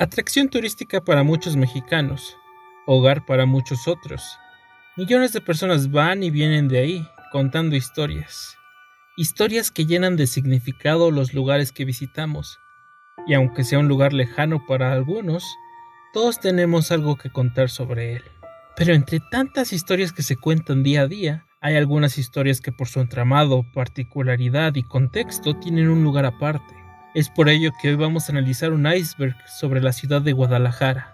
Atracción turística para muchos mexicanos, hogar para muchos otros. Millones de personas van y vienen de ahí contando historias. Historias que llenan de significado los lugares que visitamos. Y aunque sea un lugar lejano para algunos, todos tenemos algo que contar sobre él. Pero entre tantas historias que se cuentan día a día, hay algunas historias que por su entramado, particularidad y contexto tienen un lugar aparte. Es por ello que hoy vamos a analizar un iceberg sobre la ciudad de Guadalajara.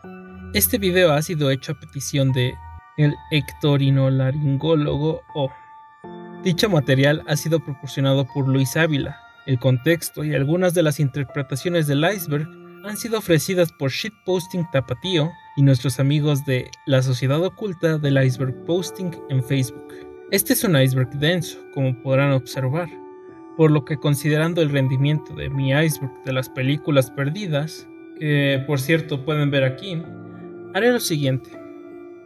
Este video ha sido hecho a petición de el hectorinolaringólogo O. Dicho material ha sido proporcionado por Luis Ávila. El contexto y algunas de las interpretaciones del iceberg han sido ofrecidas por Shitposting Tapatío y nuestros amigos de la Sociedad Oculta del Iceberg Posting en Facebook. Este es un iceberg denso, como podrán observar por lo que considerando el rendimiento de mi iceberg de las películas perdidas, que por cierto pueden ver aquí, haré lo siguiente.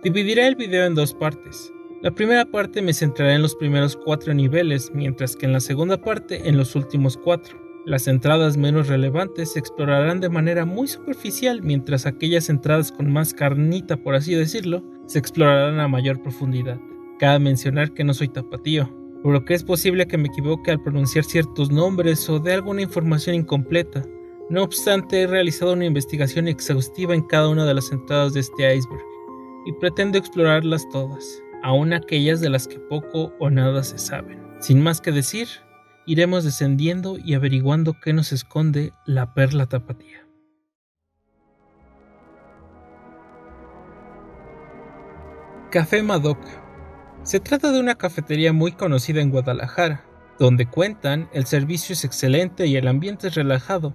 Dividiré el video en dos partes. La primera parte me centrará en los primeros cuatro niveles, mientras que en la segunda parte en los últimos cuatro. Las entradas menos relevantes se explorarán de manera muy superficial, mientras aquellas entradas con más carnita, por así decirlo, se explorarán a mayor profundidad. Cabe mencionar que no soy tapatío, por lo que es posible que me equivoque al pronunciar ciertos nombres o de alguna información incompleta. No obstante, he realizado una investigación exhaustiva en cada una de las entradas de este iceberg y pretendo explorarlas todas, aun aquellas de las que poco o nada se saben. Sin más que decir, iremos descendiendo y averiguando qué nos esconde la perla tapatía. Café Madoc se trata de una cafetería muy conocida en Guadalajara, donde cuentan el servicio es excelente y el ambiente es relajado,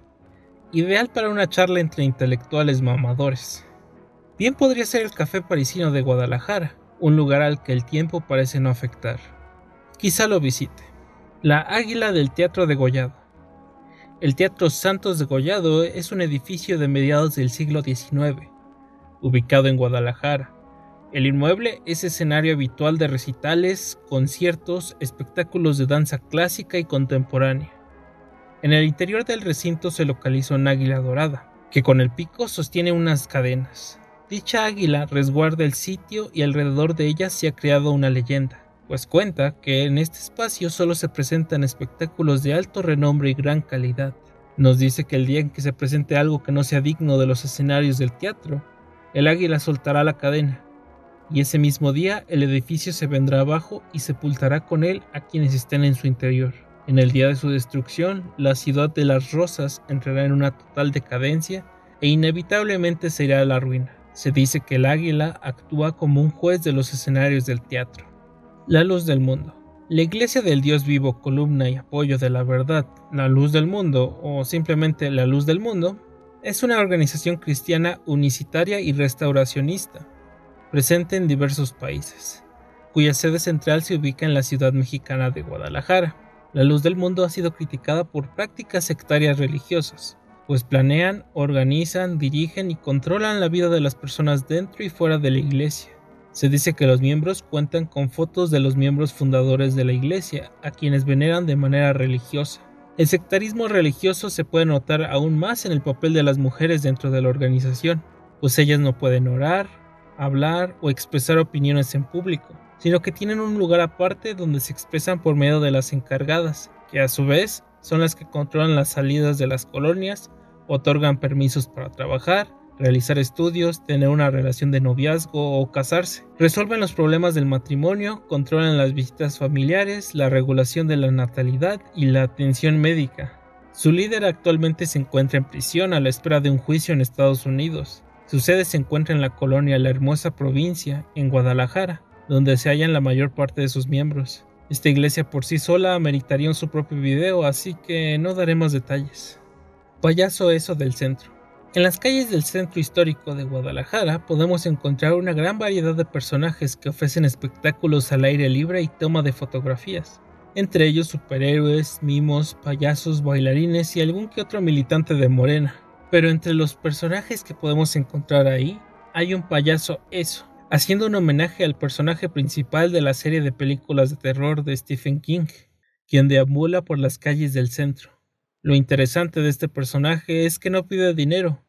ideal para una charla entre intelectuales mamadores. Bien podría ser el café parisino de Guadalajara, un lugar al que el tiempo parece no afectar. Quizá lo visite. La Águila del Teatro de Gollado. El Teatro Santos de Gollado es un edificio de mediados del siglo XIX, ubicado en Guadalajara, el inmueble es escenario habitual de recitales, conciertos, espectáculos de danza clásica y contemporánea. En el interior del recinto se localiza una águila dorada, que con el pico sostiene unas cadenas. Dicha águila resguarda el sitio y alrededor de ella se ha creado una leyenda, pues cuenta que en este espacio solo se presentan espectáculos de alto renombre y gran calidad. Nos dice que el día en que se presente algo que no sea digno de los escenarios del teatro, el águila soltará la cadena, y ese mismo día el edificio se vendrá abajo y sepultará con él a quienes estén en su interior. En el día de su destrucción, la ciudad de las rosas entrará en una total decadencia e inevitablemente se irá a la ruina. Se dice que el águila actúa como un juez de los escenarios del teatro. La luz del mundo. La iglesia del Dios vivo, columna y apoyo de la verdad, la luz del mundo o simplemente la luz del mundo, es una organización cristiana unicitaria y restauracionista presente en diversos países, cuya sede central se ubica en la ciudad mexicana de Guadalajara. La luz del mundo ha sido criticada por prácticas sectarias religiosas, pues planean, organizan, dirigen y controlan la vida de las personas dentro y fuera de la iglesia. Se dice que los miembros cuentan con fotos de los miembros fundadores de la iglesia, a quienes veneran de manera religiosa. El sectarismo religioso se puede notar aún más en el papel de las mujeres dentro de la organización, pues ellas no pueden orar, hablar o expresar opiniones en público, sino que tienen un lugar aparte donde se expresan por medio de las encargadas, que a su vez son las que controlan las salidas de las colonias, otorgan permisos para trabajar, realizar estudios, tener una relación de noviazgo o casarse. Resuelven los problemas del matrimonio, controlan las visitas familiares, la regulación de la natalidad y la atención médica. Su líder actualmente se encuentra en prisión a la espera de un juicio en Estados Unidos. Su sede se encuentra en la colonia La Hermosa Provincia, en Guadalajara, donde se hallan la mayor parte de sus miembros. Esta iglesia por sí sola ameritaría su propio video, así que no daremos detalles. Payaso eso del centro. En las calles del centro histórico de Guadalajara podemos encontrar una gran variedad de personajes que ofrecen espectáculos al aire libre y toma de fotografías, entre ellos superhéroes, mimos, payasos, bailarines y algún que otro militante de Morena. Pero entre los personajes que podemos encontrar ahí, hay un payaso eso, haciendo un homenaje al personaje principal de la serie de películas de terror de Stephen King, quien deambula por las calles del centro. Lo interesante de este personaje es que no pide dinero,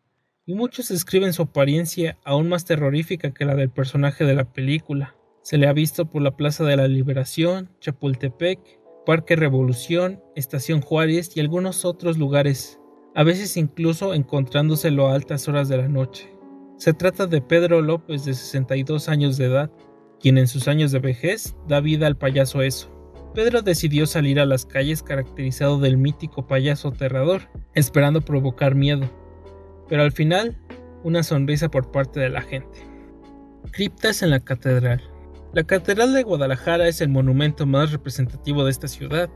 y muchos describen su apariencia aún más terrorífica que la del personaje de la película. Se le ha visto por la Plaza de la Liberación, Chapultepec, Parque Revolución, Estación Juárez y algunos otros lugares, a veces incluso encontrándoselo a altas horas de la noche. Se trata de Pedro López de 62 años de edad, quien en sus años de vejez da vida al payaso eso. Pedro decidió salir a las calles caracterizado del mítico payaso aterrador, esperando provocar miedo, pero al final una sonrisa por parte de la gente. Criptas en la catedral. La Catedral de Guadalajara es el monumento más representativo de esta ciudad.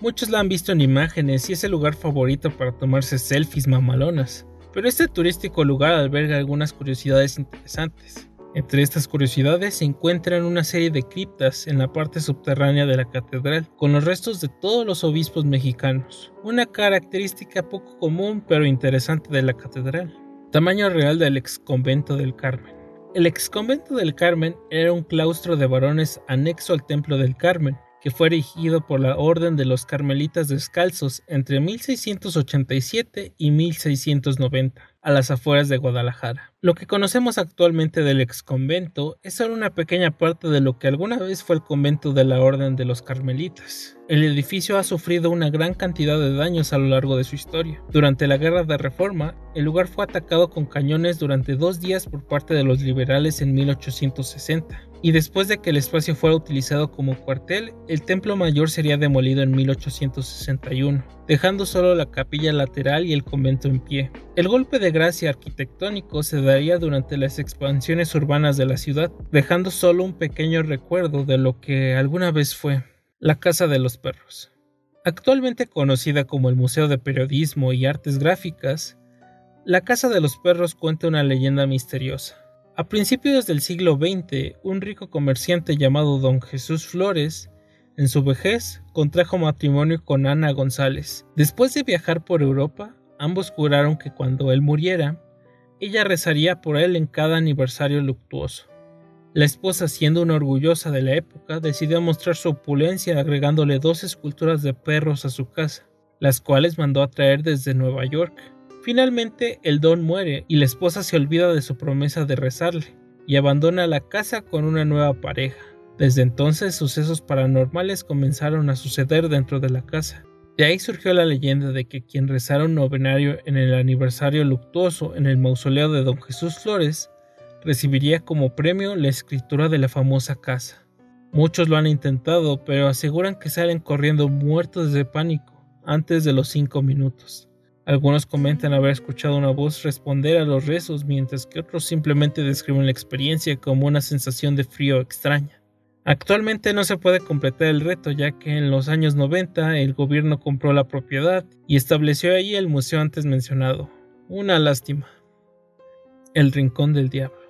Muchos la han visto en imágenes y es el lugar favorito para tomarse selfies mamalonas, pero este turístico lugar alberga algunas curiosidades interesantes. Entre estas curiosidades se encuentran una serie de criptas en la parte subterránea de la catedral, con los restos de todos los obispos mexicanos, una característica poco común pero interesante de la catedral. Tamaño real del ex convento del Carmen. El ex convento del Carmen era un claustro de varones anexo al templo del Carmen, que fue erigido por la Orden de los Carmelitas Descalzos entre 1687 y 1690 a las afueras de Guadalajara. Lo que conocemos actualmente del ex convento es solo una pequeña parte de lo que alguna vez fue el convento de la Orden de los Carmelitas. El edificio ha sufrido una gran cantidad de daños a lo largo de su historia. Durante la Guerra de Reforma, el lugar fue atacado con cañones durante dos días por parte de los liberales en 1860 y después de que el espacio fuera utilizado como cuartel, el templo mayor sería demolido en 1861, dejando solo la capilla lateral y el convento en pie. El golpe de gracia arquitectónico se daría durante las expansiones urbanas de la ciudad, dejando solo un pequeño recuerdo de lo que alguna vez fue la Casa de los Perros. Actualmente conocida como el Museo de Periodismo y Artes Gráficas, la Casa de los Perros cuenta una leyenda misteriosa a principios del siglo XX, un rico comerciante llamado don Jesús Flores, en su vejez, contrajo matrimonio con Ana González. Después de viajar por Europa, ambos juraron que cuando él muriera, ella rezaría por él en cada aniversario luctuoso. La esposa, siendo una orgullosa de la época, decidió mostrar su opulencia agregándole dos esculturas de perros a su casa, las cuales mandó a traer desde Nueva York. Finalmente, el don muere y la esposa se olvida de su promesa de rezarle y abandona la casa con una nueva pareja. Desde entonces, sucesos paranormales comenzaron a suceder dentro de la casa. De ahí surgió la leyenda de que quien rezara un novenario en el aniversario luctuoso en el mausoleo de don Jesús Flores recibiría como premio la escritura de la famosa casa. Muchos lo han intentado, pero aseguran que salen corriendo muertos de pánico antes de los cinco minutos. Algunos comentan haber escuchado una voz responder a los rezos, mientras que otros simplemente describen la experiencia como una sensación de frío extraña. Actualmente no se puede completar el reto ya que en los años 90 el gobierno compró la propiedad y estableció allí el museo antes mencionado. Una lástima. El Rincón del Diablo.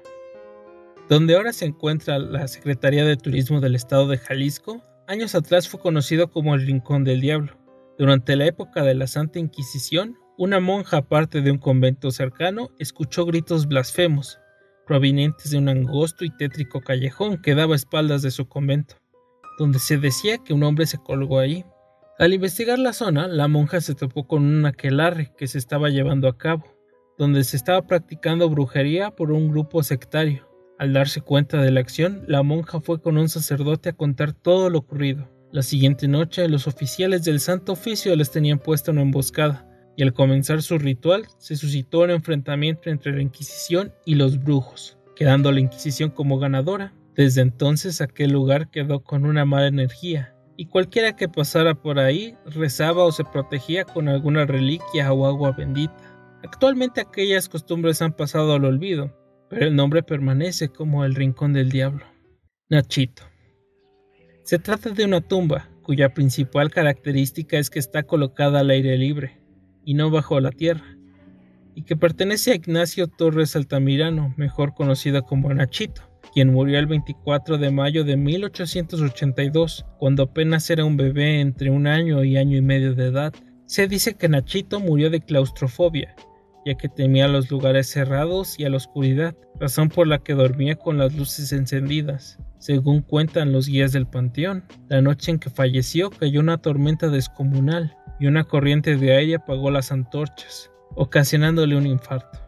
Donde ahora se encuentra la Secretaría de Turismo del Estado de Jalisco, años atrás fue conocido como el Rincón del Diablo. Durante la época de la Santa Inquisición, una monja parte de un convento cercano escuchó gritos blasfemos, provenientes de un angosto y tétrico callejón que daba espaldas de su convento, donde se decía que un hombre se colgó allí. Al investigar la zona, la monja se topó con un aquelarre que se estaba llevando a cabo, donde se estaba practicando brujería por un grupo sectario. Al darse cuenta de la acción, la monja fue con un sacerdote a contar todo lo ocurrido. La siguiente noche, los oficiales del Santo Oficio les tenían puesta una emboscada, y al comenzar su ritual se suscitó un enfrentamiento entre la Inquisición y los brujos, quedando la Inquisición como ganadora. Desde entonces aquel lugar quedó con una mala energía, y cualquiera que pasara por ahí rezaba o se protegía con alguna reliquia o agua bendita. Actualmente aquellas costumbres han pasado al olvido, pero el nombre permanece como el Rincón del Diablo. Nachito. Se trata de una tumba cuya principal característica es que está colocada al aire libre, y no bajo la tierra, y que pertenece a Ignacio Torres Altamirano, mejor conocido como Nachito, quien murió el 24 de mayo de 1882, cuando apenas era un bebé entre un año y año y medio de edad. Se dice que Nachito murió de claustrofobia, ya que temía los lugares cerrados y a la oscuridad, razón por la que dormía con las luces encendidas. Según cuentan los guías del panteón, la noche en que falleció cayó una tormenta descomunal, y una corriente de aire apagó las antorchas, ocasionándole un infarto.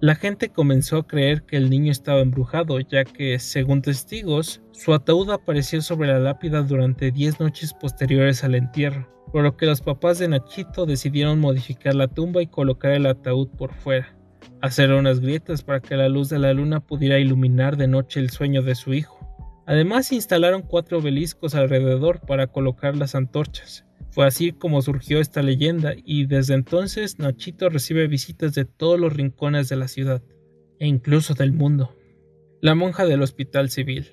La gente comenzó a creer que el niño estaba embrujado, ya que, según testigos, su ataúd apareció sobre la lápida durante 10 noches posteriores al entierro, por lo que los papás de Nachito decidieron modificar la tumba y colocar el ataúd por fuera, hacer unas grietas para que la luz de la luna pudiera iluminar de noche el sueño de su hijo. Además instalaron cuatro obeliscos alrededor para colocar las antorchas. Fue así como surgió esta leyenda y desde entonces Nachito recibe visitas de todos los rincones de la ciudad e incluso del mundo. La monja del Hospital Civil.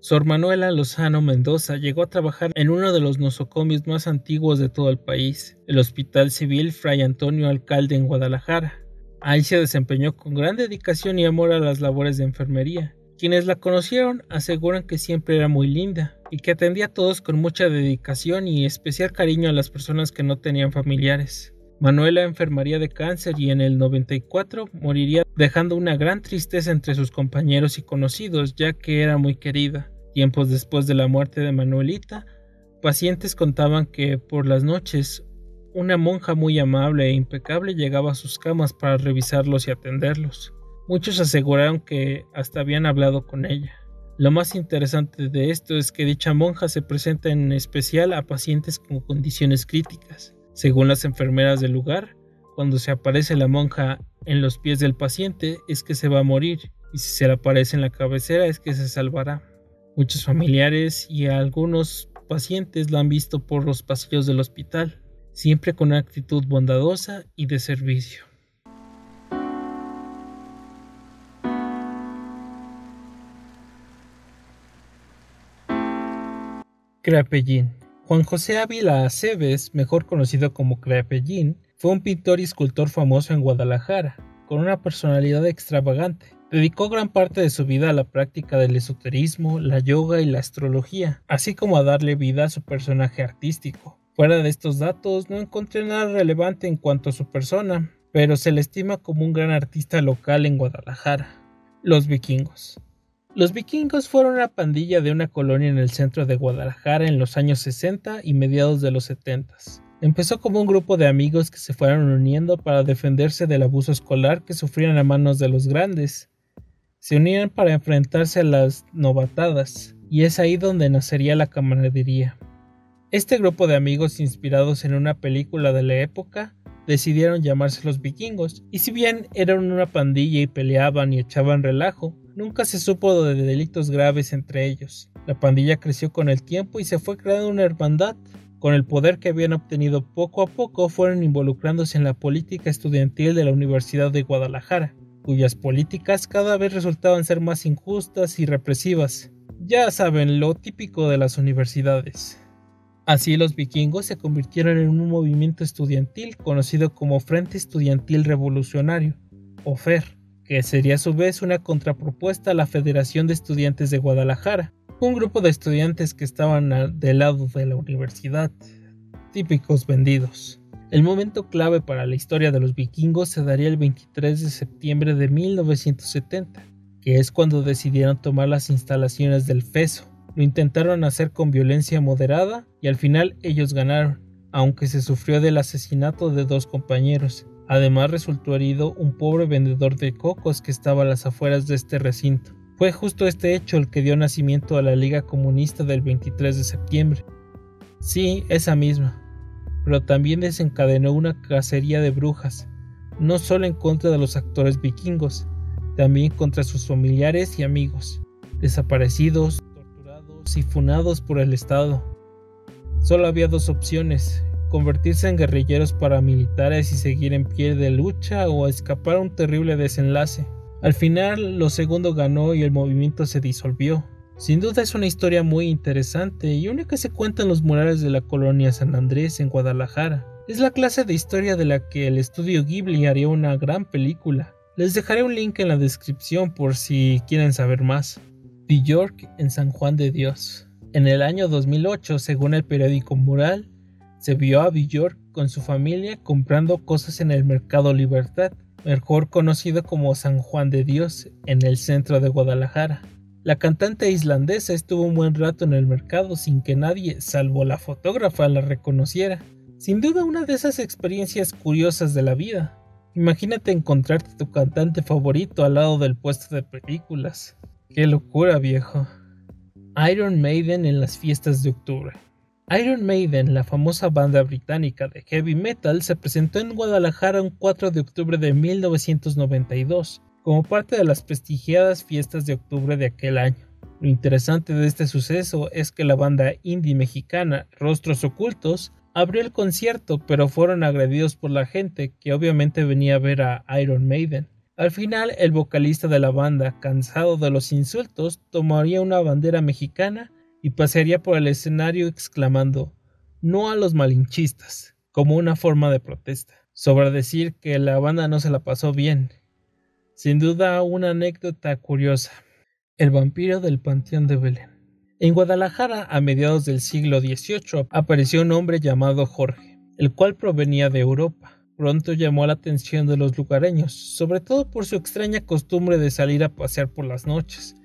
Sor Manuela Lozano Mendoza llegó a trabajar en uno de los nosocomios más antiguos de todo el país, el Hospital Civil Fray Antonio Alcalde en Guadalajara. Ahí se desempeñó con gran dedicación y amor a las labores de enfermería, quienes la conocieron aseguran que siempre era muy linda y que atendía a todos con mucha dedicación y especial cariño a las personas que no tenían familiares. Manuela enfermaría de cáncer y en el 94 moriría dejando una gran tristeza entre sus compañeros y conocidos ya que era muy querida. Tiempos después de la muerte de Manuelita, pacientes contaban que por las noches una monja muy amable e impecable llegaba a sus camas para revisarlos y atenderlos. Muchos aseguraron que hasta habían hablado con ella. Lo más interesante de esto es que dicha monja se presenta en especial a pacientes con condiciones críticas. Según las enfermeras del lugar, cuando se aparece la monja en los pies del paciente es que se va a morir y si se le aparece en la cabecera es que se salvará. Muchos familiares y algunos pacientes la han visto por los pasillos del hospital, siempre con una actitud bondadosa y de servicio. Creapellín. Juan José Ávila Aceves, mejor conocido como Creapellín, fue un pintor y escultor famoso en Guadalajara, con una personalidad extravagante. Dedicó gran parte de su vida a la práctica del esoterismo, la yoga y la astrología, así como a darle vida a su personaje artístico. Fuera de estos datos, no encontré nada relevante en cuanto a su persona, pero se le estima como un gran artista local en Guadalajara. Los vikingos. Los vikingos fueron una pandilla de una colonia en el centro de Guadalajara en los años 60 y mediados de los 70. Empezó como un grupo de amigos que se fueron uniendo para defenderse del abuso escolar que sufrían a manos de los grandes. Se unían para enfrentarse a las novatadas, y es ahí donde nacería la camaradería. Este grupo de amigos inspirados en una película de la época decidieron llamarse los vikingos, y si bien eran una pandilla y peleaban y echaban relajo, Nunca se supo de delitos graves entre ellos. La pandilla creció con el tiempo y se fue creando una hermandad. Con el poder que habían obtenido poco a poco fueron involucrándose en la política estudiantil de la Universidad de Guadalajara, cuyas políticas cada vez resultaban ser más injustas y represivas. Ya saben, lo típico de las universidades. Así los vikingos se convirtieron en un movimiento estudiantil conocido como Frente Estudiantil Revolucionario, o FER que sería a su vez una contrapropuesta a la Federación de Estudiantes de Guadalajara, un grupo de estudiantes que estaban del lado de la universidad, típicos vendidos. El momento clave para la historia de los vikingos se daría el 23 de septiembre de 1970, que es cuando decidieron tomar las instalaciones del FESO. Lo intentaron hacer con violencia moderada y al final ellos ganaron, aunque se sufrió del asesinato de dos compañeros, Además resultó herido un pobre vendedor de cocos que estaba a las afueras de este recinto. Fue justo este hecho el que dio nacimiento a la Liga Comunista del 23 de septiembre. Sí, esa misma. Pero también desencadenó una cacería de brujas, no solo en contra de los actores vikingos, también contra sus familiares y amigos, desaparecidos, torturados y funados por el Estado. Solo había dos opciones, convertirse en guerrilleros paramilitares y seguir en pie de lucha o escapar a un terrible desenlace. Al final, lo segundo ganó y el movimiento se disolvió. Sin duda es una historia muy interesante y una que se cuenta en los murales de la colonia San Andrés en Guadalajara. Es la clase de historia de la que el estudio Ghibli haría una gran película. Les dejaré un link en la descripción por si quieren saber más. York en San Juan de Dios. En el año 2008, según el periódico Mural, se vio a Villor con su familia comprando cosas en el Mercado Libertad, mejor conocido como San Juan de Dios, en el centro de Guadalajara. La cantante islandesa estuvo un buen rato en el mercado sin que nadie, salvo la fotógrafa, la reconociera. Sin duda una de esas experiencias curiosas de la vida. Imagínate encontrarte tu cantante favorito al lado del puesto de películas. Qué locura, viejo. Iron Maiden en las fiestas de octubre. Iron Maiden, la famosa banda británica de heavy metal, se presentó en Guadalajara un 4 de octubre de 1992, como parte de las prestigiadas fiestas de octubre de aquel año. Lo interesante de este suceso es que la banda indie mexicana Rostros Ocultos abrió el concierto, pero fueron agredidos por la gente que obviamente venía a ver a Iron Maiden. Al final, el vocalista de la banda, cansado de los insultos, tomaría una bandera mexicana y pasaría por el escenario exclamando No a los malinchistas, como una forma de protesta. Sobra decir que la banda no se la pasó bien. Sin duda, una anécdota curiosa. El vampiro del Panteón de Belén. En Guadalajara, a mediados del siglo XVIII, apareció un hombre llamado Jorge, el cual provenía de Europa. Pronto llamó la atención de los lugareños, sobre todo por su extraña costumbre de salir a pasear por las noches,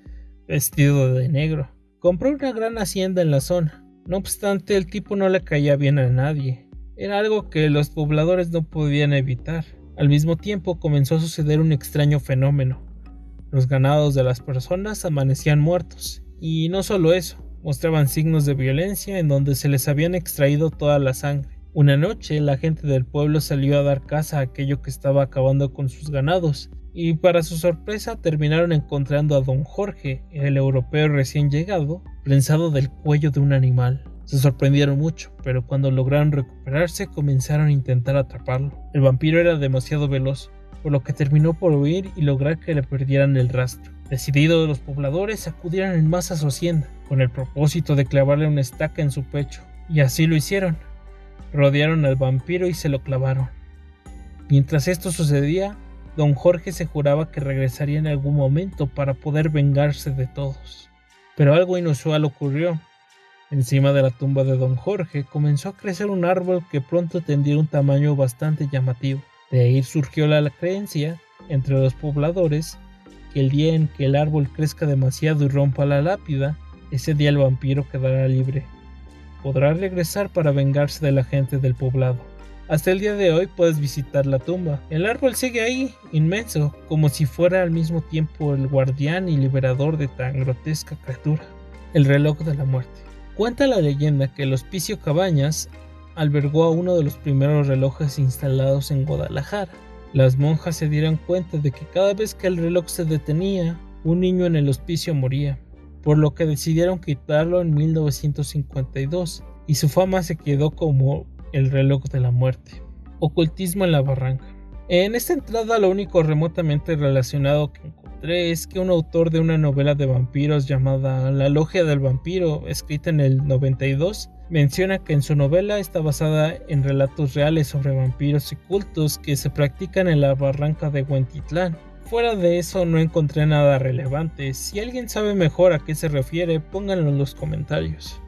vestido de negro. Compró una gran hacienda en la zona. No obstante, el tipo no le caía bien a nadie. Era algo que los pobladores no podían evitar. Al mismo tiempo comenzó a suceder un extraño fenómeno. Los ganados de las personas amanecían muertos y no solo eso, mostraban signos de violencia en donde se les habían extraído toda la sangre. Una noche la gente del pueblo salió a dar caza a aquello que estaba acabando con sus ganados, y para su sorpresa terminaron encontrando a don Jorge, el europeo recién llegado, prensado del cuello de un animal. Se sorprendieron mucho, pero cuando lograron recuperarse comenzaron a intentar atraparlo. El vampiro era demasiado veloz, por lo que terminó por huir y lograr que le perdieran el rastro. Decididos los pobladores acudieron en masa a su hacienda, con el propósito de clavarle una estaca en su pecho, y así lo hicieron. Rodearon al vampiro y se lo clavaron. Mientras esto sucedía, don Jorge se juraba que regresaría en algún momento para poder vengarse de todos. Pero algo inusual ocurrió. Encima de la tumba de don Jorge comenzó a crecer un árbol que pronto tendría un tamaño bastante llamativo. De ahí surgió la creencia entre los pobladores que el día en que el árbol crezca demasiado y rompa la lápida, ese día el vampiro quedará libre. Podrá regresar para vengarse de la gente del poblado. Hasta el día de hoy puedes visitar la tumba. El árbol sigue ahí, inmenso, como si fuera al mismo tiempo el guardián y liberador de tan grotesca criatura. El reloj de la muerte. Cuenta la leyenda que el Hospicio Cabañas albergó a uno de los primeros relojes instalados en Guadalajara. Las monjas se dieron cuenta de que cada vez que el reloj se detenía, un niño en el hospicio moría, por lo que decidieron quitarlo en 1952 y su fama se quedó como el reloj de la muerte. Ocultismo en la barranca. En esta entrada lo único remotamente relacionado que encontré es que un autor de una novela de vampiros llamada La Logia del Vampiro, escrita en el 92, menciona que en su novela está basada en relatos reales sobre vampiros y cultos que se practican en la barranca de Huentitlán. Fuera de eso no encontré nada relevante. Si alguien sabe mejor a qué se refiere, pónganlo en los comentarios.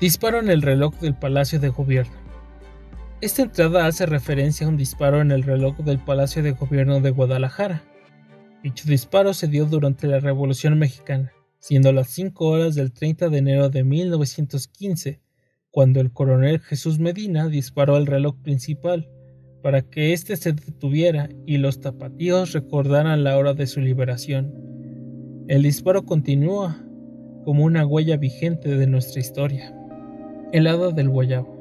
Disparo en el reloj del Palacio de Gobierno. Esta entrada hace referencia a un disparo en el reloj del Palacio de Gobierno de Guadalajara. Dicho disparo se dio durante la Revolución Mexicana, siendo las 5 horas del 30 de enero de 1915, cuando el coronel Jesús Medina disparó al reloj principal para que éste se detuviera y los tapatíos recordaran la hora de su liberación. El disparo continúa como una huella vigente de nuestra historia. El hada del guayabo.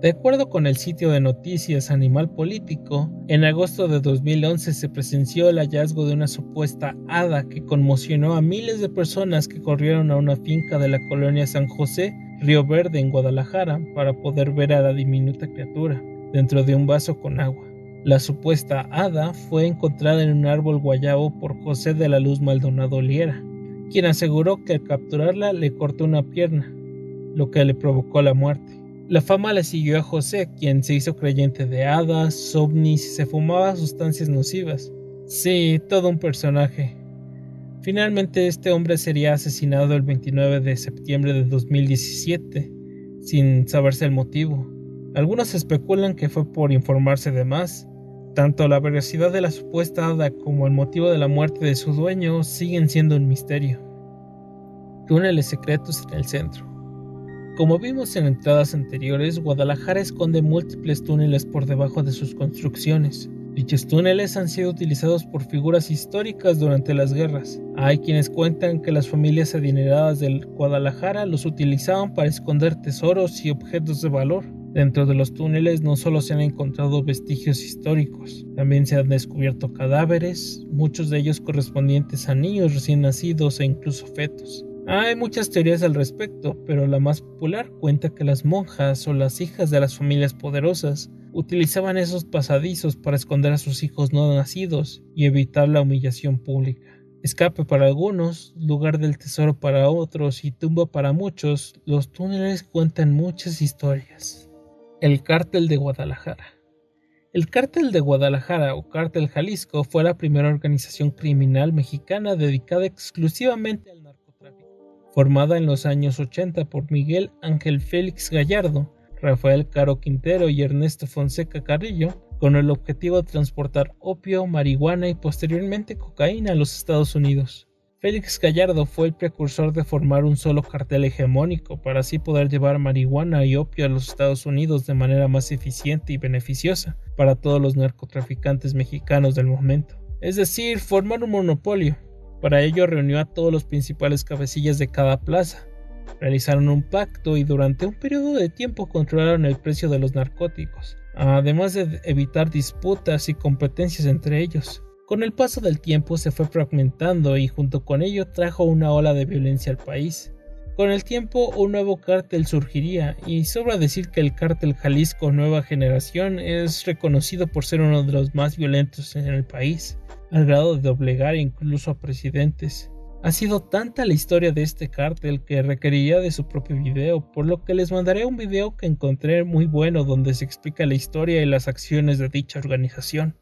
De acuerdo con el sitio de noticias Animal Político, en agosto de 2011 se presenció el hallazgo de una supuesta hada que conmocionó a miles de personas que corrieron a una finca de la colonia San José Río Verde en Guadalajara para poder ver a la diminuta criatura dentro de un vaso con agua. La supuesta hada fue encontrada en un árbol guayabo por José de la Luz Maldonado Liera, quien aseguró que al capturarla le cortó una pierna, lo que le provocó la muerte. La fama le siguió a José, quien se hizo creyente de hadas, ovnis y se fumaba sustancias nocivas. Sí, todo un personaje, Finalmente este hombre sería asesinado el 29 de septiembre de 2017, sin saberse el motivo. Algunos especulan que fue por informarse de más. Tanto la veracidad de la supuesta hada como el motivo de la muerte de su dueño siguen siendo un misterio. Túneles secretos en el centro. Como vimos en entradas anteriores, Guadalajara esconde múltiples túneles por debajo de sus construcciones. Dichos túneles han sido utilizados por figuras históricas durante las guerras. Hay quienes cuentan que las familias adineradas del Guadalajara los utilizaban para esconder tesoros y objetos de valor. Dentro de los túneles no solo se han encontrado vestigios históricos, también se han descubierto cadáveres, muchos de ellos correspondientes a niños recién nacidos e incluso fetos. Hay muchas teorías al respecto, pero la más popular cuenta que las monjas o las hijas de las familias poderosas utilizaban esos pasadizos para esconder a sus hijos no nacidos y evitar la humillación pública. Escape para algunos, lugar del tesoro para otros y tumba para muchos, los túneles cuentan muchas historias. El Cártel de Guadalajara. El Cártel de Guadalajara o Cártel Jalisco fue la primera organización criminal mexicana dedicada exclusivamente al narcotráfico. Formada en los años 80 por Miguel Ángel Félix Gallardo, Rafael Caro Quintero y Ernesto Fonseca Carrillo, con el objetivo de transportar opio, marihuana y posteriormente cocaína a los Estados Unidos. Félix Gallardo fue el precursor de formar un solo cartel hegemónico para así poder llevar marihuana y opio a los Estados Unidos de manera más eficiente y beneficiosa para todos los narcotraficantes mexicanos del momento. Es decir, formar un monopolio. Para ello reunió a todos los principales cabecillas de cada plaza. Realizaron un pacto y durante un periodo de tiempo controlaron el precio de los narcóticos, además de evitar disputas y competencias entre ellos. Con el paso del tiempo se fue fragmentando y junto con ello trajo una ola de violencia al país. Con el tiempo un nuevo cártel surgiría y sobra decir que el cártel Jalisco Nueva Generación es reconocido por ser uno de los más violentos en el país, al grado de doblegar incluso a presidentes. Ha sido tanta la historia de este cártel que requeriría de su propio video, por lo que les mandaré un video que encontré muy bueno donde se explica la historia y las acciones de dicha organización.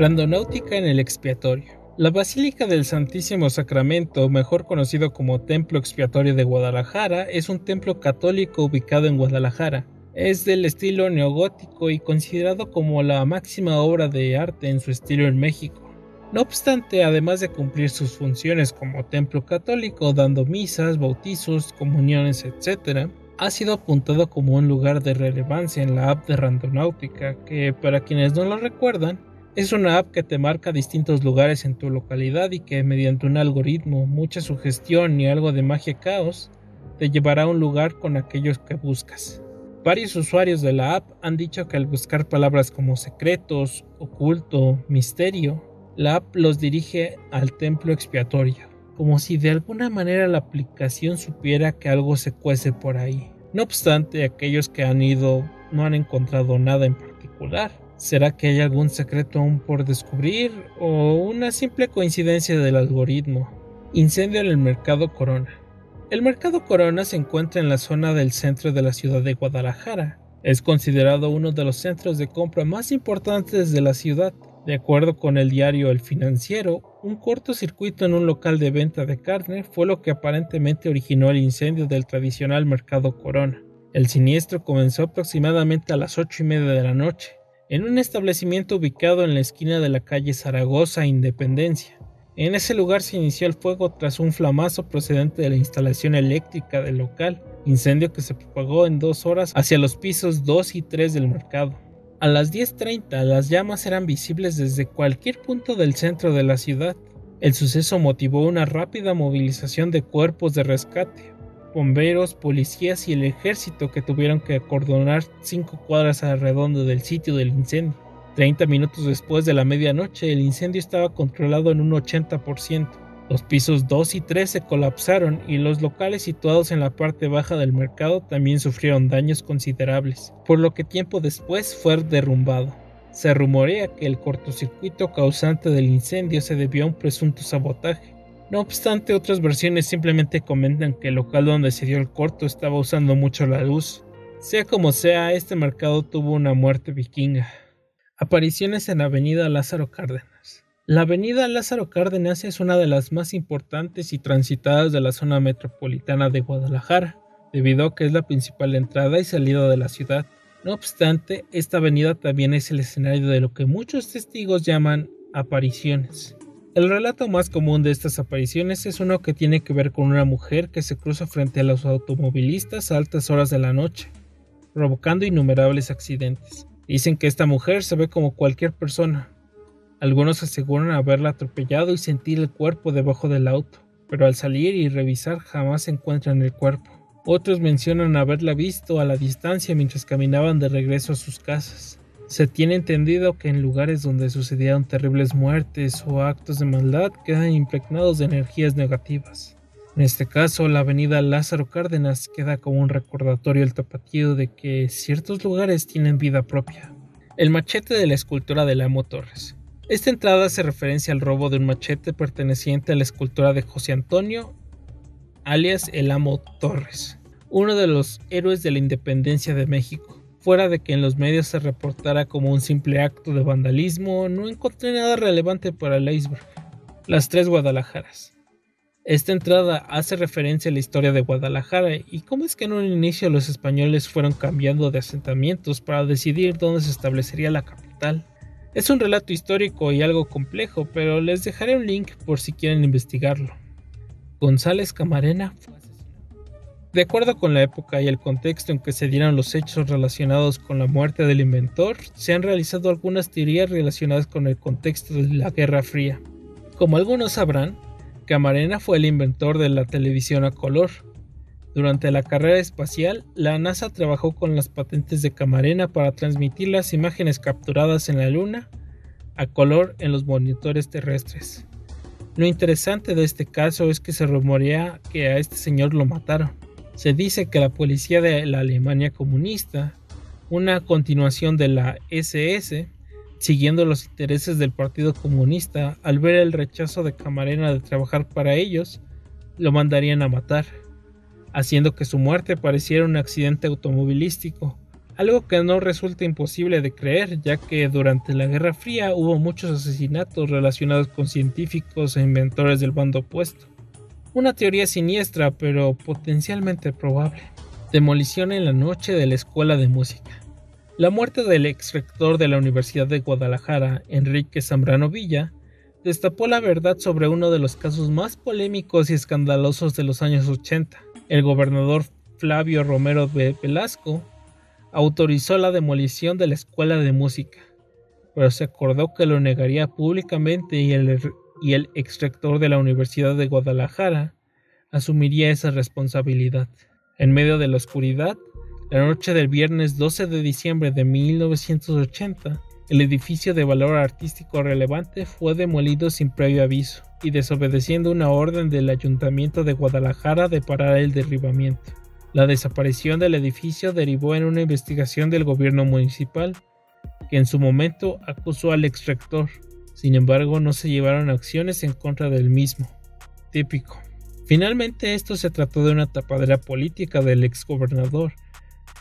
Randonáutica en el expiatorio. La Basílica del Santísimo Sacramento, mejor conocido como Templo Expiatorio de Guadalajara, es un templo católico ubicado en Guadalajara. Es del estilo neogótico y considerado como la máxima obra de arte en su estilo en México. No obstante, además de cumplir sus funciones como templo católico, dando misas, bautizos, comuniones, etc., ha sido apuntado como un lugar de relevancia en la app de Randonáutica, que para quienes no lo recuerdan, es una app que te marca distintos lugares en tu localidad y que mediante un algoritmo, mucha sugestión y algo de magia caos, te llevará a un lugar con aquellos que buscas. Varios usuarios de la app han dicho que al buscar palabras como secretos, oculto, misterio, la app los dirige al templo expiatorio, como si de alguna manera la aplicación supiera que algo se cuece por ahí. No obstante, aquellos que han ido no han encontrado nada en particular. ¿Será que hay algún secreto aún por descubrir o una simple coincidencia del algoritmo? Incendio en el Mercado Corona. El Mercado Corona se encuentra en la zona del centro de la ciudad de Guadalajara. Es considerado uno de los centros de compra más importantes de la ciudad. De acuerdo con el diario El Financiero, un cortocircuito en un local de venta de carne fue lo que aparentemente originó el incendio del tradicional Mercado Corona. El siniestro comenzó aproximadamente a las ocho y media de la noche en un establecimiento ubicado en la esquina de la calle Zaragoza Independencia. En ese lugar se inició el fuego tras un flamazo procedente de la instalación eléctrica del local, incendio que se propagó en dos horas hacia los pisos 2 y 3 del mercado. A las 10.30 las llamas eran visibles desde cualquier punto del centro de la ciudad. El suceso motivó una rápida movilización de cuerpos de rescate, bomberos, policías y el ejército que tuvieron que acordonar cinco cuadras alrededor del sitio del incendio. Treinta minutos después de la medianoche, el incendio estaba controlado en un 80%. Los pisos 2 y 3 se colapsaron y los locales situados en la parte baja del mercado también sufrieron daños considerables, por lo que tiempo después fue derrumbado. Se rumorea que el cortocircuito causante del incendio se debió a un presunto sabotaje, no obstante, otras versiones simplemente comentan que el local donde se dio el corto estaba usando mucho la luz. Sea como sea, este mercado tuvo una muerte vikinga. Apariciones en Avenida Lázaro Cárdenas. La Avenida Lázaro Cárdenas es una de las más importantes y transitadas de la zona metropolitana de Guadalajara, debido a que es la principal entrada y salida de la ciudad. No obstante, esta avenida también es el escenario de lo que muchos testigos llaman apariciones. El relato más común de estas apariciones es uno que tiene que ver con una mujer que se cruza frente a los automovilistas a altas horas de la noche. provocando innumerables accidentes. Dicen que esta mujer se ve como cualquier persona. Algunos aseguran haberla atropellado y sentir el cuerpo debajo del auto, pero al salir y revisar jamás encuentran el cuerpo. Otros mencionan haberla visto a la distancia mientras caminaban de regreso a sus casas. Se tiene entendido que en lugares donde sucedieron terribles muertes o actos de maldad quedan impregnados de energías negativas. En este caso, la avenida Lázaro Cárdenas queda como un recordatorio al tapatío de que ciertos lugares tienen vida propia. El machete de la escultura de Amo Torres. Esta entrada hace referencia al robo de un machete perteneciente a la escultura de José Antonio, alias el Amo Torres, uno de los héroes de la independencia de México. Fuera de que en los medios se reportara como un simple acto de vandalismo, no encontré nada relevante para el iceberg. Las tres Guadalajaras. Esta entrada hace referencia a la historia de Guadalajara y cómo es que en un inicio los españoles fueron cambiando de asentamientos para decidir dónde se establecería la capital. Es un relato histórico y algo complejo, pero les dejaré un link por si quieren investigarlo. González Camarena de acuerdo con la época y el contexto en que se dieron los hechos relacionados con la muerte del inventor, se han realizado algunas teorías relacionadas con el contexto de la Guerra Fría. Como algunos sabrán, Camarena fue el inventor de la televisión a color. Durante la carrera espacial, la NASA trabajó con las patentes de Camarena para transmitir las imágenes capturadas en la Luna a color en los monitores terrestres. Lo interesante de este caso es que se rumorea que a este señor lo mataron. Se dice que la policía de la Alemania comunista, una continuación de la SS, siguiendo los intereses del Partido Comunista, al ver el rechazo de Camarena de trabajar para ellos, lo mandarían a matar, haciendo que su muerte pareciera un accidente automovilístico, algo que no resulta imposible de creer, ya que durante la Guerra Fría hubo muchos asesinatos relacionados con científicos e inventores del bando opuesto. Una teoría siniestra, pero potencialmente probable. Demolición en la noche de la Escuela de Música. La muerte del ex rector de la Universidad de Guadalajara, Enrique Zambrano Villa, destapó la verdad sobre uno de los casos más polémicos y escandalosos de los años 80. El gobernador Flavio Romero de Velasco autorizó la demolición de la Escuela de Música, pero se acordó que lo negaría públicamente y el y el ex rector de la Universidad de Guadalajara asumiría esa responsabilidad. En medio de la oscuridad, la noche del viernes 12 de diciembre de 1980, el edificio de valor artístico relevante fue demolido sin previo aviso y desobedeciendo una orden del Ayuntamiento de Guadalajara de parar el derribamiento. La desaparición del edificio derivó en una investigación del gobierno municipal, que en su momento acusó al ex rector sin embargo, no se llevaron acciones en contra del mismo. Típico. Finalmente, esto se trató de una tapadera política del ex gobernador,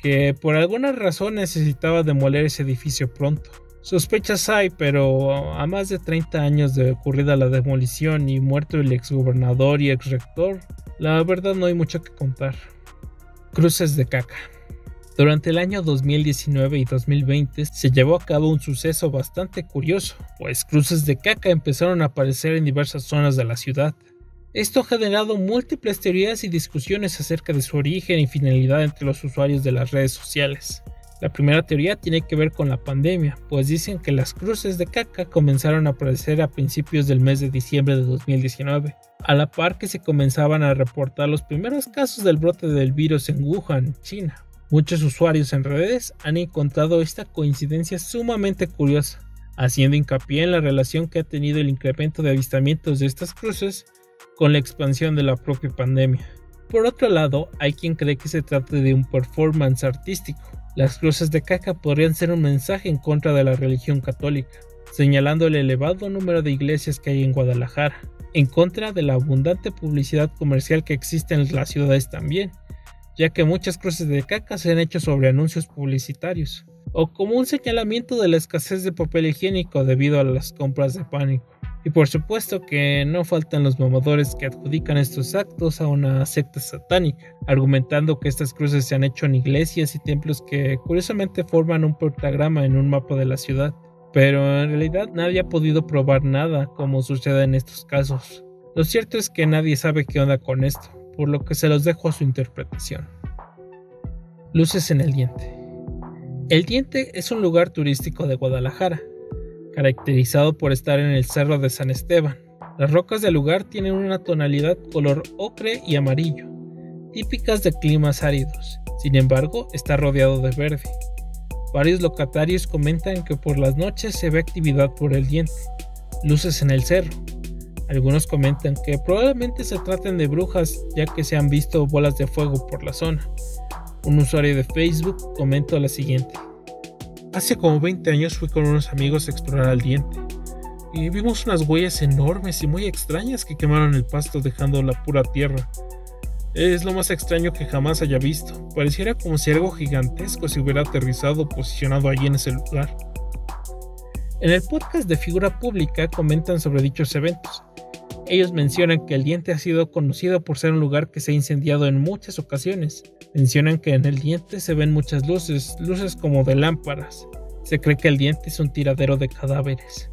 que por alguna razón necesitaba demoler ese edificio pronto. Sospechas hay, pero a más de 30 años de ocurrida la demolición y muerto el ex gobernador y ex rector, la verdad no hay mucho que contar. Cruces de caca. Durante el año 2019 y 2020 se llevó a cabo un suceso bastante curioso, pues cruces de caca empezaron a aparecer en diversas zonas de la ciudad. Esto ha generado múltiples teorías y discusiones acerca de su origen y finalidad entre los usuarios de las redes sociales. La primera teoría tiene que ver con la pandemia, pues dicen que las cruces de caca comenzaron a aparecer a principios del mes de diciembre de 2019, a la par que se comenzaban a reportar los primeros casos del brote del virus en Wuhan, China. Muchos usuarios en redes han encontrado esta coincidencia sumamente curiosa, haciendo hincapié en la relación que ha tenido el incremento de avistamientos de estas cruces con la expansión de la propia pandemia. Por otro lado, hay quien cree que se trata de un performance artístico. Las cruces de caca podrían ser un mensaje en contra de la religión católica, señalando el elevado número de iglesias que hay en Guadalajara, en contra de la abundante publicidad comercial que existe en las ciudades también, ya que muchas cruces de caca se han hecho sobre anuncios publicitarios, o como un señalamiento de la escasez de papel higiénico debido a las compras de pánico. Y por supuesto que no faltan los mamadores que adjudican estos actos a una secta satánica, argumentando que estas cruces se han hecho en iglesias y templos que curiosamente forman un pentagrama en un mapa de la ciudad. Pero en realidad nadie ha podido probar nada como sucede en estos casos. Lo cierto es que nadie sabe qué onda con esto por lo que se los dejo a su interpretación. Luces en el diente. El Diente es un lugar turístico de Guadalajara, caracterizado por estar en el Cerro de San Esteban. Las rocas del lugar tienen una tonalidad color ocre y amarillo, típicas de climas áridos. Sin embargo, está rodeado de verde. Varios locatarios comentan que por las noches se ve actividad por el diente, luces en el cerro. Algunos comentan que probablemente se traten de brujas ya que se han visto bolas de fuego por la zona. Un usuario de Facebook comentó la siguiente. Hace como 20 años fui con unos amigos a explorar el diente y vimos unas huellas enormes y muy extrañas que quemaron el pasto dejando la pura tierra. Es lo más extraño que jamás haya visto. Pareciera como si algo gigantesco se hubiera aterrizado posicionado allí en ese lugar. En el podcast de Figura Pública comentan sobre dichos eventos. Ellos mencionan que el diente ha sido conocido por ser un lugar que se ha incendiado en muchas ocasiones. Mencionan que en el diente se ven muchas luces, luces como de lámparas. Se cree que el diente es un tiradero de cadáveres.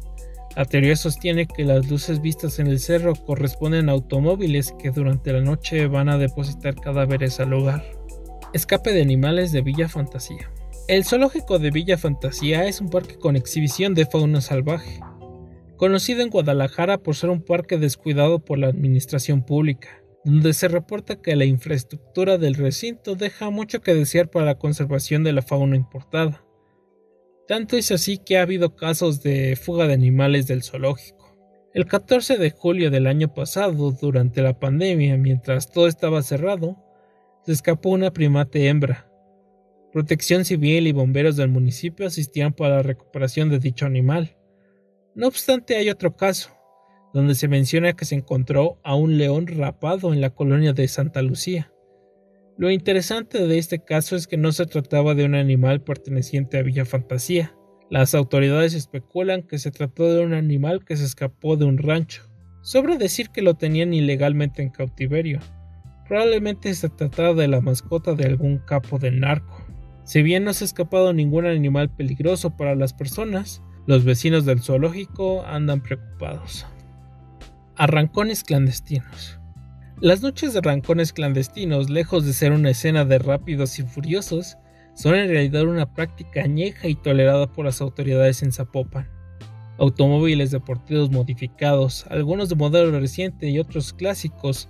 La teoría sostiene que las luces vistas en el cerro corresponden a automóviles que durante la noche van a depositar cadáveres al hogar. Escape de animales de Villa Fantasía. El zoológico de Villa Fantasía es un parque con exhibición de fauna salvaje, conocido en Guadalajara por ser un parque descuidado por la administración pública, donde se reporta que la infraestructura del recinto deja mucho que desear para la conservación de la fauna importada. Tanto es así que ha habido casos de fuga de animales del zoológico. El 14 de julio del año pasado, durante la pandemia, mientras todo estaba cerrado, se escapó una primate hembra. Protección Civil y bomberos del municipio asistían para la recuperación de dicho animal. No obstante, hay otro caso, donde se menciona que se encontró a un león rapado en la colonia de Santa Lucía. Lo interesante de este caso es que no se trataba de un animal perteneciente a Villa Fantasía. Las autoridades especulan que se trató de un animal que se escapó de un rancho. Sobra decir que lo tenían ilegalmente en cautiverio. Probablemente se trataba de la mascota de algún capo del narco. Si bien no se ha escapado ningún animal peligroso para las personas, los vecinos del zoológico andan preocupados. Arrancones clandestinos. Las noches de rancones clandestinos, lejos de ser una escena de rápidos y furiosos, son en realidad una práctica añeja y tolerada por las autoridades en Zapopan. Automóviles deportivos modificados, algunos de modelo reciente y otros clásicos,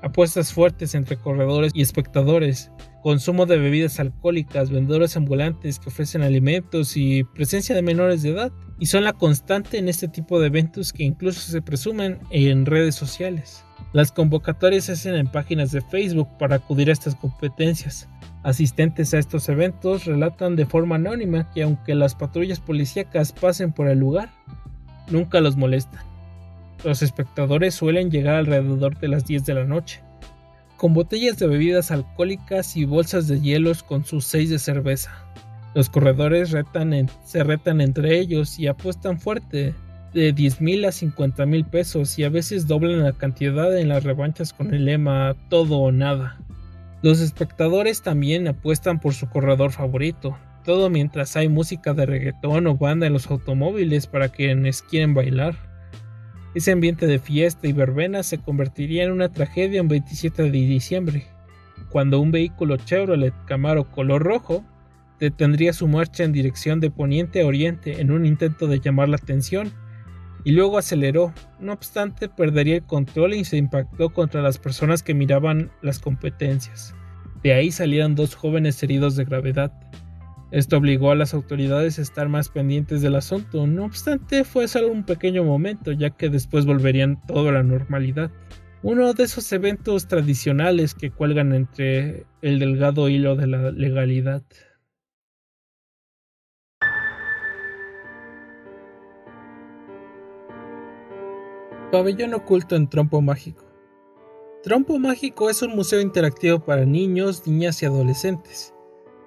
apuestas fuertes entre corredores y espectadores, consumo de bebidas alcohólicas, vendedores ambulantes que ofrecen alimentos y presencia de menores de edad, y son la constante en este tipo de eventos que incluso se presumen en redes sociales. Las convocatorias se hacen en páginas de Facebook para acudir a estas competencias. Asistentes a estos eventos relatan de forma anónima que aunque las patrullas policíacas pasen por el lugar, nunca los molestan. Los espectadores suelen llegar alrededor de las 10 de la noche, con botellas de bebidas alcohólicas y bolsas de hielos con sus 6 de cerveza. Los corredores se retan entre ellos y apuestan fuerte de 10 mil a 50 mil pesos y a veces doblan la cantidad en las revanchas con el lema todo o nada. Los espectadores también apuestan por su corredor favorito, todo mientras hay música de reggaetón o banda en los automóviles para quienes quieren bailar. Ese ambiente de fiesta y verbena se convertiría en una tragedia un 27 de diciembre, cuando un vehículo Chevrolet Camaro color rojo detendría su marcha en dirección de poniente a oriente en un intento de llamar la atención y luego aceleró. No obstante, perdería el control y se impactó contra las personas que miraban las competencias. De ahí salieron dos jóvenes heridos de gravedad. Esto obligó a las autoridades a estar más pendientes del asunto, no obstante fue solo un pequeño momento, ya que después volverían todo a la normalidad. Uno de esos eventos tradicionales que cuelgan entre el delgado hilo de la legalidad. Pabellón oculto en Trompo Mágico. Trompo Mágico es un museo interactivo para niños, niñas y adolescentes,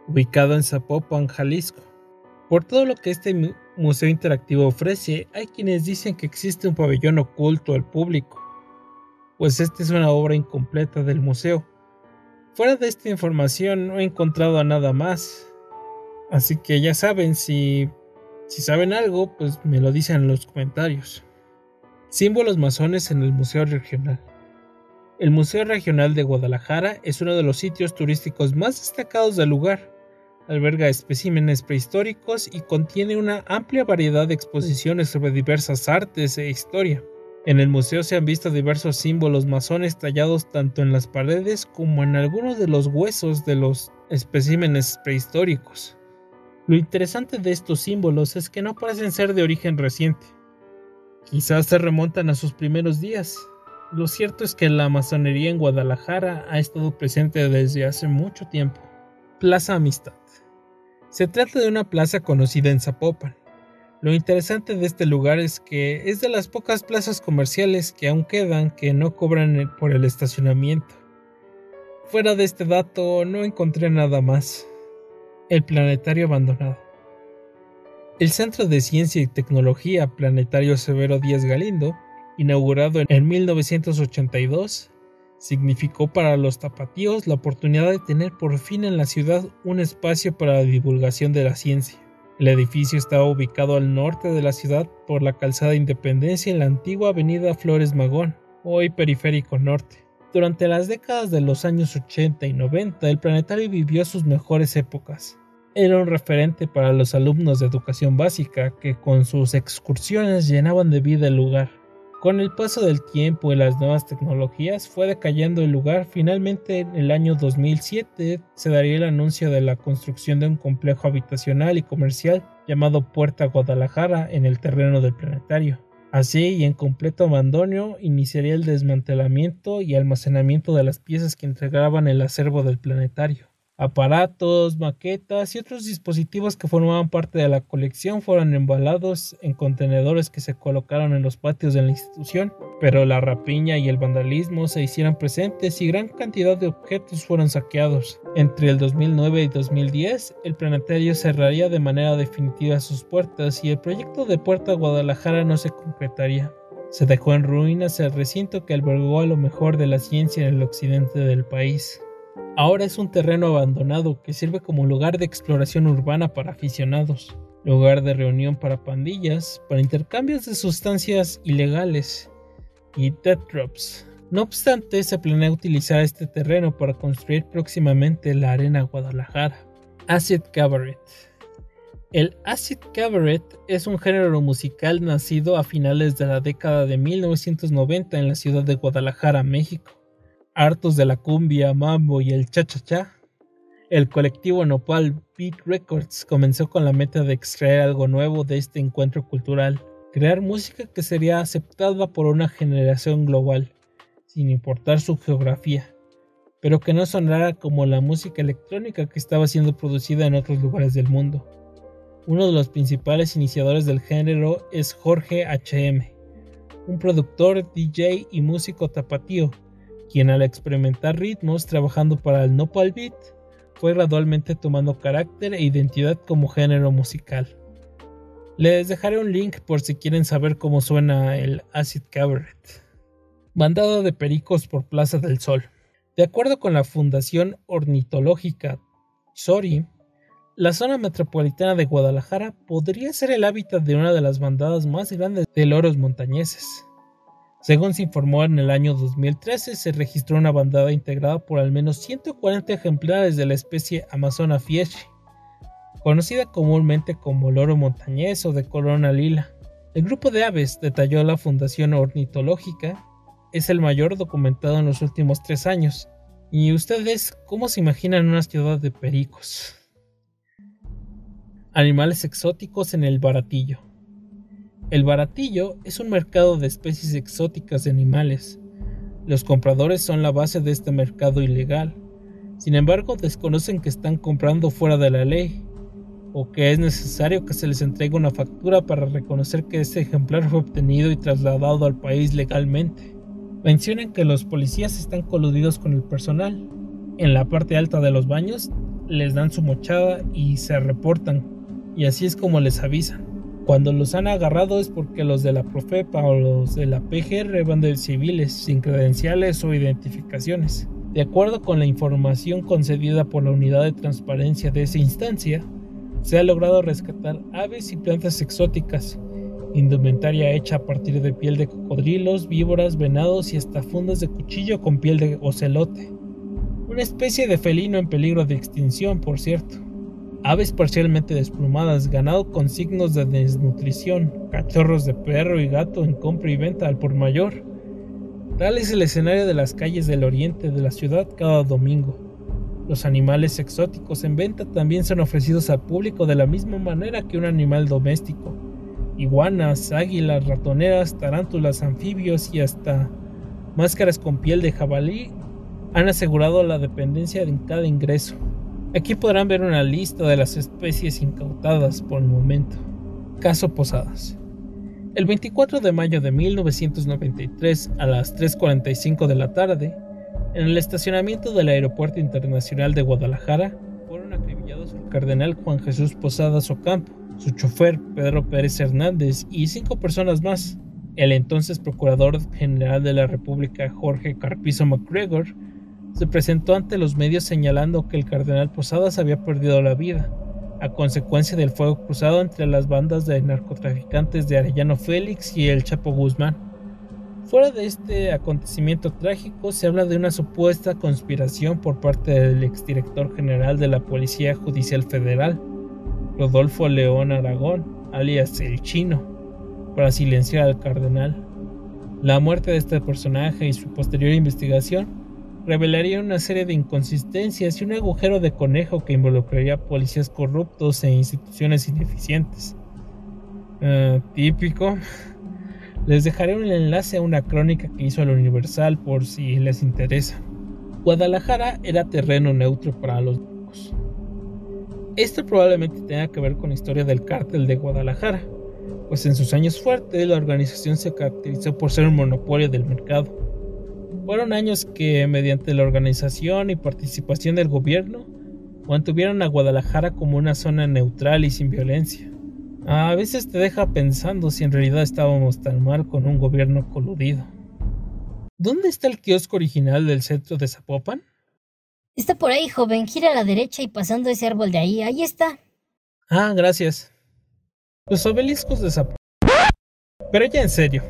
ubicado en Zapopan, Jalisco. Por todo lo que este museo interactivo ofrece, hay quienes dicen que existe un pabellón oculto al público, pues esta es una obra incompleta del museo. Fuera de esta información no he encontrado nada más. Así que ya saben, si, si saben algo, pues me lo dicen en los comentarios. Símbolos masones en el Museo Regional. El Museo Regional de Guadalajara es uno de los sitios turísticos más destacados del lugar. Alberga especímenes prehistóricos y contiene una amplia variedad de exposiciones sobre diversas artes e historia. En el museo se han visto diversos símbolos masones tallados tanto en las paredes como en algunos de los huesos de los especímenes prehistóricos. Lo interesante de estos símbolos es que no parecen ser de origen reciente. Quizás se remontan a sus primeros días. Lo cierto es que la masonería en Guadalajara ha estado presente desde hace mucho tiempo. Plaza Amistad. Se trata de una plaza conocida en Zapopan, lo interesante de este lugar es que es de las pocas plazas comerciales que aún quedan que no cobran por el estacionamiento. Fuera de este dato no encontré nada más. El planetario abandonado. El Centro de Ciencia y Tecnología Planetario Severo Díaz Galindo, inaugurado en 1982, significó para los tapatíos la oportunidad de tener por fin en la ciudad un espacio para la divulgación de la ciencia. El edificio estaba ubicado al norte de la ciudad por la calzada Independencia en la antigua avenida Flores Magón, hoy Periférico Norte. Durante las décadas de los años 80 y 90, el planetario vivió sus mejores épocas. Era un referente para los alumnos de educación básica que con sus excursiones llenaban de vida el lugar. Con el paso del tiempo y las nuevas tecnologías fue decayendo el lugar. Finalmente en el año 2007 se daría el anuncio de la construcción de un complejo habitacional y comercial llamado Puerta Guadalajara en el terreno del planetario. Así y en completo abandono iniciaría el desmantelamiento y almacenamiento de las piezas que entregaban el acervo del planetario aparatos, maquetas y otros dispositivos que formaban parte de la colección fueron embalados en contenedores que se colocaron en los patios de la institución, pero la rapiña y el vandalismo se hicieron presentes y gran cantidad de objetos fueron saqueados. Entre el 2009 y 2010, el planetario cerraría de manera definitiva sus puertas y el proyecto de Puerta Guadalajara no se concretaría. Se dejó en ruinas el recinto que albergó a lo mejor de la ciencia en el occidente del país. Ahora es un terreno abandonado que sirve como lugar de exploración urbana para aficionados, lugar de reunión para pandillas, para intercambios de sustancias ilegales y death drops. No obstante, se planea utilizar este terreno para construir próximamente la Arena Guadalajara. Acid Cabaret. El Acid Cabaret es un género musical nacido a finales de la década de 1990 en la ciudad de Guadalajara, México. Hartos de la cumbia, mambo y el cha-cha-cha, el colectivo Nopal Beat Records comenzó con la meta de extraer algo nuevo de este encuentro cultural, crear música que sería aceptada por una generación global, sin importar su geografía, pero que no sonara como la música electrónica que estaba siendo producida en otros lugares del mundo. Uno de los principales iniciadores del género es Jorge HM, un productor, DJ y músico tapatío quien al experimentar ritmos trabajando para el Nopal Beat fue gradualmente tomando carácter e identidad como género musical. Les dejaré un link por si quieren saber cómo suena el Acid Cabaret. Bandada de pericos por Plaza del Sol. De acuerdo con la Fundación Ornitológica SORI, la zona metropolitana de Guadalajara podría ser el hábitat de una de las bandadas más grandes de loros montañeses. Según se informó en el año 2013, se registró una bandada integrada por al menos 140 ejemplares de la especie Amazona fieschi, conocida comúnmente como loro montañés o de corona lila. El grupo de aves, detalló la Fundación Ornitológica, es el mayor documentado en los últimos tres años. ¿Y ustedes cómo se imaginan una ciudad de pericos? Animales exóticos en el baratillo. El baratillo es un mercado de especies exóticas de animales. Los compradores son la base de este mercado ilegal. Sin embargo, desconocen que están comprando fuera de la ley o que es necesario que se les entregue una factura para reconocer que este ejemplar fue obtenido y trasladado al país legalmente. Mencionan que los policías están coludidos con el personal. En la parte alta de los baños les dan su mochada y se reportan, y así es como les avisan. Cuando los han agarrado es porque los de la Profepa o los de la PGR van de civiles, sin credenciales o identificaciones. De acuerdo con la información concedida por la unidad de transparencia de esa instancia, se ha logrado rescatar aves y plantas exóticas, indumentaria hecha a partir de piel de cocodrilos, víboras, venados y hasta fundas de cuchillo con piel de ocelote. Una especie de felino en peligro de extinción, por cierto. Aves parcialmente desplumadas, ganado con signos de desnutrición, cachorros de perro y gato en compra y venta al por mayor. Tal es el escenario de las calles del oriente de la ciudad cada domingo. Los animales exóticos en venta también son ofrecidos al público de la misma manera que un animal doméstico. Iguanas, águilas, ratoneras, tarántulas, anfibios y hasta máscaras con piel de jabalí han asegurado la dependencia en cada ingreso. Aquí podrán ver una lista de las especies incautadas por el momento. Caso Posadas. El 24 de mayo de 1993 a las 3.45 de la tarde, en el estacionamiento del Aeropuerto Internacional de Guadalajara, fueron acribillados el cardenal Juan Jesús Posadas Ocampo, su chofer Pedro Pérez Hernández y cinco personas más. El entonces Procurador General de la República Jorge Carpizo MacGregor se presentó ante los medios señalando que el cardenal Posadas había perdido la vida a consecuencia del fuego cruzado entre las bandas de narcotraficantes de Arellano Félix y el Chapo Guzmán. Fuera de este acontecimiento trágico se habla de una supuesta conspiración por parte del exdirector general de la Policía Judicial Federal, Rodolfo León Aragón, alias el Chino, para silenciar al cardenal. La muerte de este personaje y su posterior investigación revelaría una serie de inconsistencias y un agujero de conejo que involucraría policías corruptos e instituciones ineficientes. Ah, típico. Les dejaré un enlace a una crónica que hizo el Universal por si les interesa. Guadalajara era terreno neutro para los bancos. Esto probablemente tenga que ver con la historia del cártel de Guadalajara, pues en sus años fuertes la organización se caracterizó por ser un monopolio del mercado fueron años que, mediante la organización y participación del gobierno, mantuvieron a Guadalajara como una zona neutral y sin violencia. A veces te deja pensando si en realidad estábamos tan mal con un gobierno coludido. ¿Dónde está el kiosco original del centro de Zapopan? Está por ahí, joven. Gira a la derecha y pasando ese árbol de ahí. Ahí está. Ah, gracias. Los obeliscos de Zapopan. Pero ya en serio,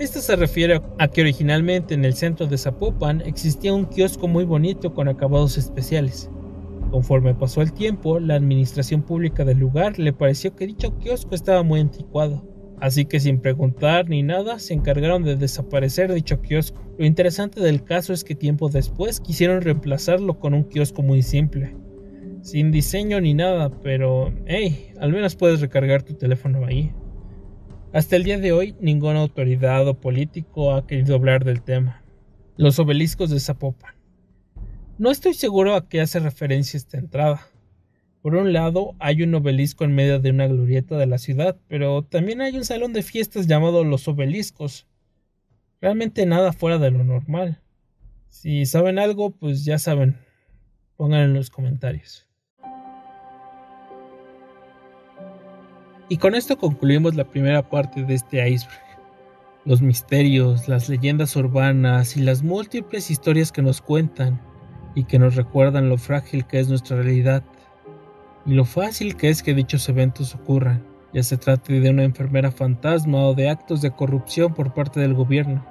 esto se refiere a que originalmente en el centro de Zapopan existía un kiosco muy bonito con acabados especiales. Conforme pasó el tiempo, la administración pública del lugar le pareció que dicho kiosco estaba muy anticuado, así que sin preguntar ni nada se encargaron de desaparecer dicho kiosco. Lo interesante del caso es que tiempo después quisieron reemplazarlo con un kiosco muy simple, sin diseño ni nada, pero hey, al menos puedes recargar tu teléfono ahí. Hasta el día de hoy, ninguna autoridad o político ha querido hablar del tema. Los obeliscos de Zapopan. No estoy seguro a qué hace referencia esta entrada. Por un lado, hay un obelisco en medio de una glorieta de la ciudad, pero también hay un salón de fiestas llamado Los Obeliscos. Realmente nada fuera de lo normal. Si saben algo, pues ya saben. Pónganlo en los comentarios. Y con esto concluimos la primera parte de este iceberg. Los misterios, las leyendas urbanas y las múltiples historias que nos cuentan y que nos recuerdan lo frágil que es nuestra realidad y lo fácil que es que dichos eventos ocurran, ya se trate de una enfermera fantasma o de actos de corrupción por parte del gobierno.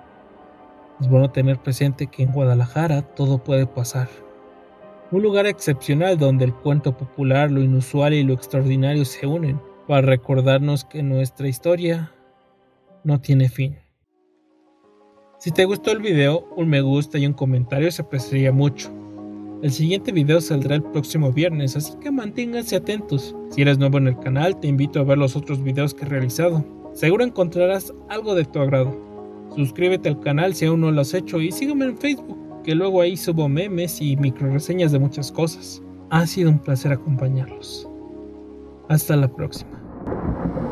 Es bueno tener presente que en Guadalajara todo puede pasar. Un lugar excepcional donde el cuento popular, lo inusual y lo extraordinario se unen para recordarnos que nuestra historia no tiene fin. Si te gustó el video, un me gusta y un comentario se apreciaría mucho. El siguiente video saldrá el próximo viernes, así que manténganse atentos. Si eres nuevo en el canal, te invito a ver los otros videos que he realizado. Seguro encontrarás algo de tu agrado. Suscríbete al canal si aún no lo has hecho y sígueme en Facebook, que luego ahí subo memes y micro reseñas de muchas cosas. Ha sido un placer acompañarlos. Hasta la próxima. Thank you.